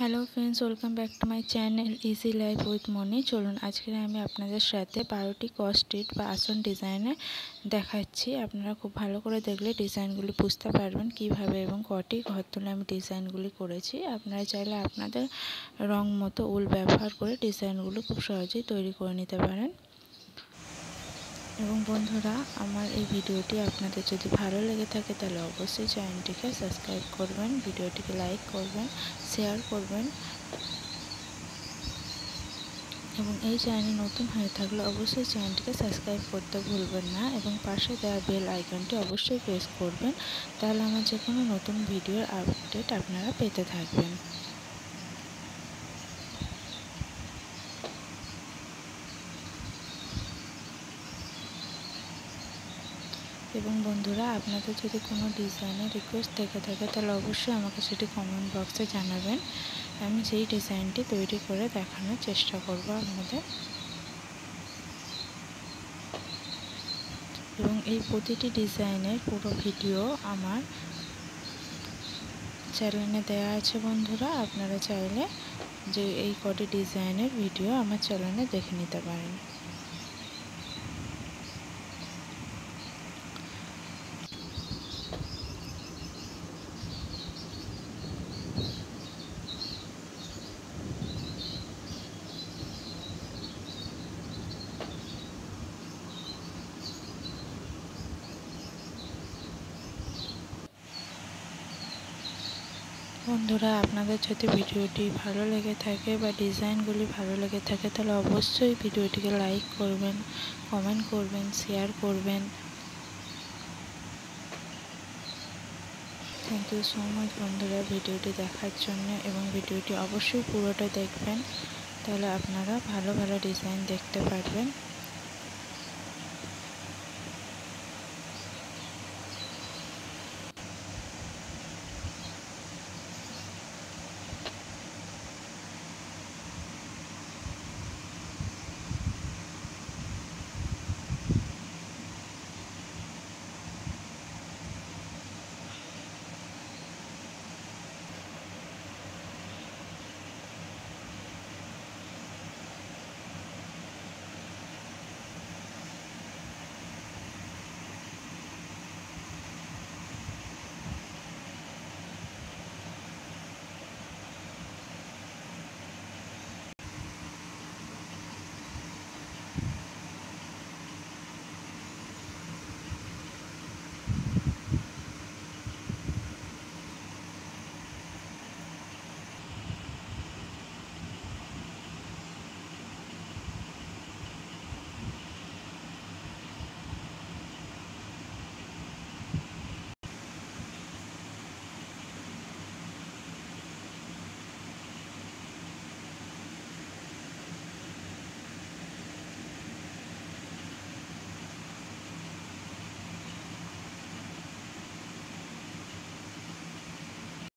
Hello friends welcome back to my channel easy life with money চলুন আজকে আমি আপনাদের সাথে বারোটি কস্টিট বা আসন ডিজাইনে দেখাচ্ছি। আপনারা খুব ভালো করে দেখলে ডিজাইনগুলি বুঝতে পারবেন কীভাবে এবং কটি ঘর তুলে আমি ডিজাইনগুলি করেছি। আপনারা চাইলে আপনাদের রং মতো উল ব্যবহার করে ডিজাইনগুলো খুব সহজেই তৈরি করে নিতে পারেন। এবং বন্ধুরা, আমার এই ভিডিওটি আপনাদের যদি ভালো লেগে থাকে, তাহলে অবশ্যই চ্যানেলটিকে সাবস্ক্রাইব করবেন, ভিডিওটিকে লাইক করবেন, শেয়ার করবেন এবং এই চ্যানেল নতুন হয়ে থাকলে অবশ্যই চ্যানেলটিকে সাবস্ক্রাইব করতে ভুলবেন না এবং পাশে দেওয়া বেল আইকনটি অবশ্যই প্রেস করবেন, তাহলে আমার যে কোনো নতুন ভিডিওর আপডেট আপনারা পেতে থাকবেন। এবং বন্ধুরা, আপনাদের যদি কোনো ডিজাইনের রিকোয়েস্ট থেকে থাকে, তাহলে অবশ্যই আমাকে সেটি কমেন্ট বক্সে জানাবেন। আমি সেই ডিজাইনটি তৈরি করে দেখানোর চেষ্টা করব আপনাদের। এবং এই প্রতিটি ডিজাইনের পুরো ভিডিও আমার চ্যানেলে দেওয়া আছে বন্ধুরা। আপনারা চাইলে যে এই কটি ডিজাইনের ভিডিও আমার চ্যানেলে দেখে নিতে পারেন। বন্ধুরা, আপনাদের যদি ভিডিওটি ভালো লেগে থাকে বা ডিজাইনগুলি ভালো লেগে থাকে, তাহলে অবশ্যই ভিডিওটিকে লাইক করবেন, কমেন্ট করবেন, শেয়ার করবেন। থ্যাংক ইউ সো মাচ বন্ধুরা ভিডিওটি দেখার জন্য এবং ভিডিওটি অবশ্যই পুরোটা দেখবেন, তাহলে আপনারা ভালো ভালো ডিজাইন দেখতে পারবেন।